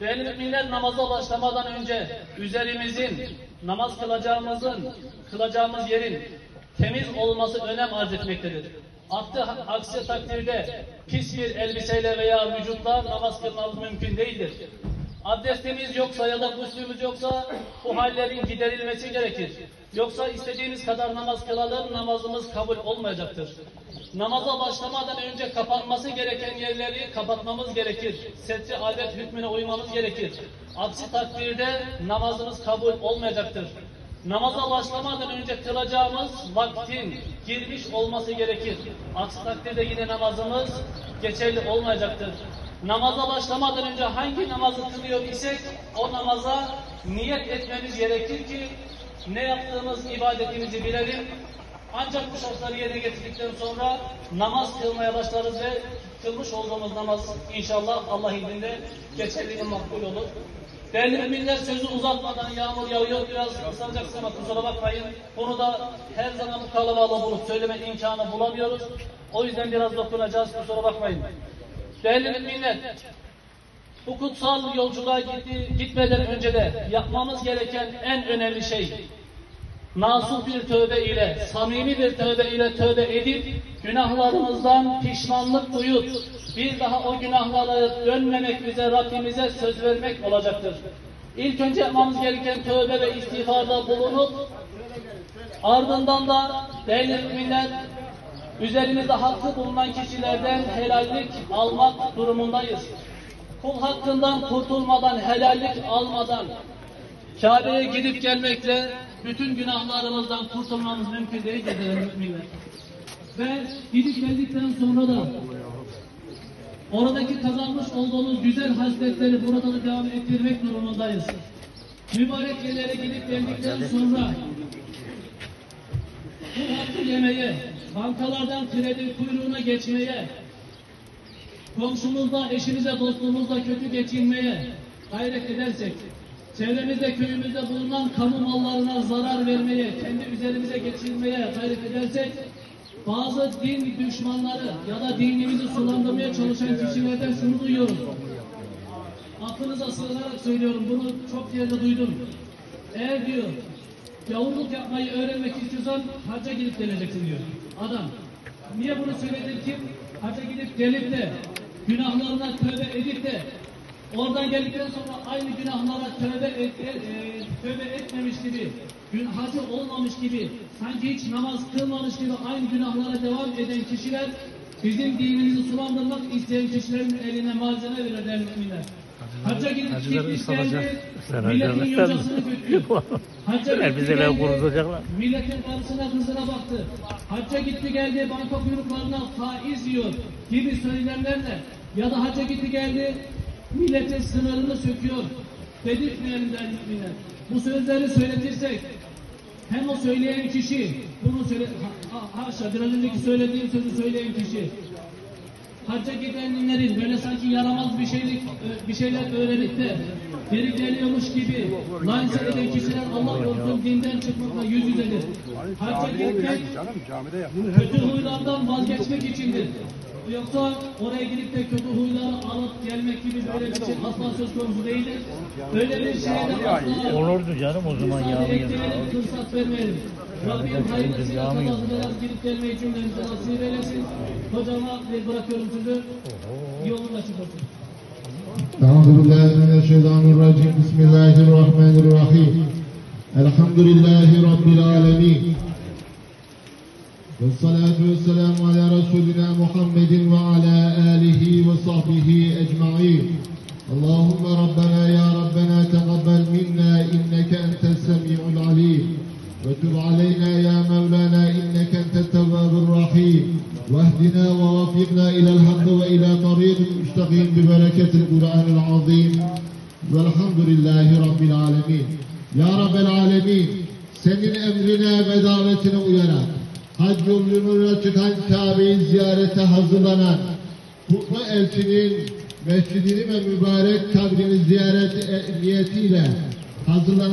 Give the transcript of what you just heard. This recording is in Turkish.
Değerli müminler namaza başlamadan önce üzerimizin, namaz kılacağımızın, kılacağımız yerin temiz olması önem arz etmektedir. Aktı, aksi takdirde pis bir elbiseyle veya vücutla namaz kılmamız mümkün değildir. Abdestimiz yoksa ya da guslümüz yoksa bu hallerin giderilmesi gerekir. Yoksa istediğimiz kadar namaz kılalım namazımız kabul olmayacaktır. Namaza başlamadan önce kapanması gereken yerleri kapatmamız gerekir. Setri adet hükmüne uymamız gerekir. Aksi takdirde namazımız kabul olmayacaktır. Namaza başlamadan önce kılacağımız vaktin girmiş olması gerekir. Aksi takdirde yine namazımız geçerli olmayacaktır. Namaza başlamadan önce hangi namazı kılıyor isek o namaza niyet etmemiz gerekir ki ne yaptığımız ibadetimizi bilelim. Ancak bu şartları yerine getirdikten sonra namaz kılmaya başlarız ve kılmış olduğumuz namaz inşallah Allah indinde geçerli ve makbul olur. Değerli müminler sözü uzatmadan yağmur yağıyor biraz ısınacaksın ama kusura bakmayın. Bunu da her zaman bu kalabalığı bulup söyleme imkanı bulamıyoruz. O yüzden biraz dokunacağız kusura bakmayın. Değerli müminler bu kutsal yolculuğa gitti, gitmeden önce de yapmamız gereken en önemli şey nasuh bir tövbe ile, samimi bir tövbe ile tövbe edip günahlarımızdan pişmanlık duyup bir daha o günahlara dönmemek üzere Rabbimize söz vermek olacaktır. İlk önce yapmamız gereken tövbe ve istiğfarda bulunup ardından da değerli müminler üzerimizde hakkı bulunan kişilerden helallik almak durumundayız. Kul hakkından kurtulmadan, helallik almadan Kabe'ye gidip gelmekle bütün günahlarımızdan kurtulmamız mümkün değildir değerli müminler. Ve gidip geldikten sonra da oradaki kazanmış olduğumuz güzel hasletleri burada da devam ettirmek durumundayız. Mübarek yerlere gidip geldikten sonra bu hakkı yemeye, bankalardan kredi kuyruğuna geçmeye, komşumuzla, eşimizle, dostumuzla kötü geçinmeye gayret edersek, çevremizde, köyümüzde bulunan kamu mallarına zarar vermeye, kendi üzerimize geçirmeye gayret edersek, bazı din düşmanları ya da dinimizi sulandırmaya çalışan kişilerden şunu duyuyoruz. Aklınıza sığınarak söylüyorum, bunu çok yerde duydum. Eğer diyor, yavurluk yapmayı öğrenmek istiyorsan hacca gidip geleceksin diyor. Adam. Niye bunu söyledim ki? Hacca gidip gelip de günahlarına tövbe edip de oradan geldikten sonra aynı günahlara tövbe, et, e, e, tövbe etmemiş gibi, gün hacı olmamış gibi, sanki hiç namaz kılmamış gibi aynı günahlara devam eden kişiler bizim dinimizi sulandırmak isteyen kişilerin eline malzeme verir değerli müminler. Hacca gidip gitmiş geldi, milletin yocasını götürüyor. Hacca gitti geldi. Milletin karısına kızına baktı. Hacca gitti geldi banka kuyruklarına faiz yiyor gibi söylemlerle ya da hacca gitti geldi milletin sınırını söküyor. Değerli müminler. Bu sözleri söyletirsek hem o söyleyen kişi bunu söyle ha, ha, haşa biraz önceki söylediğim sözü söyleyen kişi hacca gidenlerin böyle sanki yaramaz bir şeylik bir şeyler öğrenip de geri geliyormuş gibi lanse eden kişiler Allah korusun dinden çıkmakla yüz yüzedir. Hacca gitmek kötü huylardan vazgeçmek içindir. Yoksa oraya gidip de kötü huyları alıp gelmek gibi böyle bir şey asla söz konusu değildir. Böyle bir şeye de asla Olurdu canım o zaman etmeyelim, fırsat vermeyelim. Rabbim hayırlısıyla biraz gidip gelmeyi cümlemize nasip eylesin. Hocama bir bırakıyorum sözü. Yolun açık olsun. أعوذ بالله من الشيطان الرجيم بسم الله الرحمن الرحيم الحمد لله رب العالمين والصلاة والسلام على رسولنا محمد وعلى آله وصحبه أجمعين اللهم ربنا يا واهدنا ووفقنا إلى الحق وإلى طريق مستقيم ببركة القرآن العظيم والحمد لله رب العالمين Ya Rabbel Alemin senin emrine ve davetine uyarak hac yoluna çıkan Kabe'yi ziyarete hazırlanan Kutlu elçinin mescidini ve mübarek kabrini ziyaret e- niyetiyle hazırlanan